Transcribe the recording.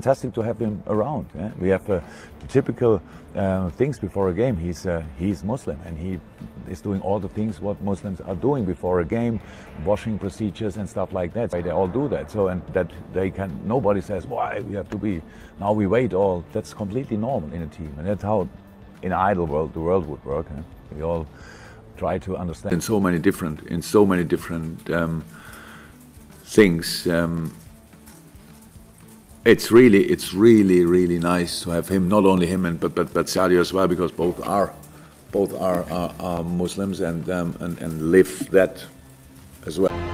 fantastic to have him around. Yeah? We have uh, typical uh, things before a game. He's uh, he's Muslim and he is doing all the things what Muslims are doing before a game, washing procedures and stuff like that. They all do that. So and that they can. Nobody says why we have to be. Now we wait all. That's completely normal in a team, and that's how in idle world the world would work. Yeah? We all try to understand in so many different in so many different um, things. Um, it's really it's really really nice to have him not only him and but but, but Sadio as well because both are both are, are, are Muslims and, um, and and live that as well.